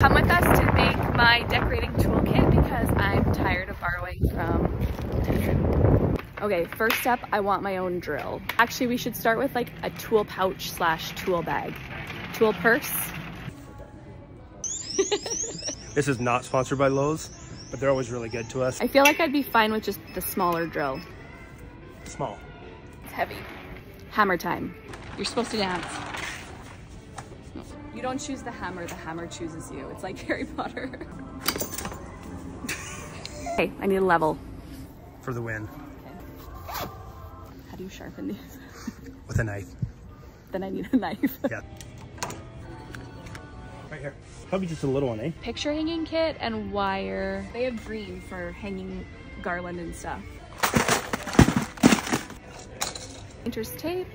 Come with us to make my decorating toolkit because I'm tired of borrowing from Okay, first up, I want my own drill. Actually, we should start with like a tool pouch slash tool bag. Tool purse. This is not sponsored by Lowe's, but they're always really good to us. I feel like I'd be fine with just the smaller drill. Small. It's heavy. Hammer time. You're supposed to dance. You don't choose the hammer, the hammer chooses you. It's like Harry Potter. okay, I need a level. For the win. Okay. How do you sharpen these? With a knife. then I need a knife. Yeah. Right here. Probably just a little one, eh? Picture hanging kit and wire. They have green for hanging garland and stuff. Painter's tape.